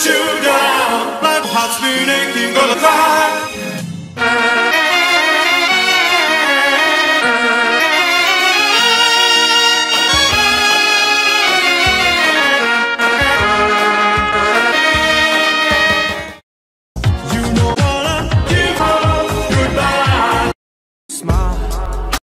let you down. My heart's been aching, gonna cry.